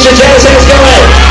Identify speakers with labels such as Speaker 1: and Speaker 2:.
Speaker 1: Jason Genesis going.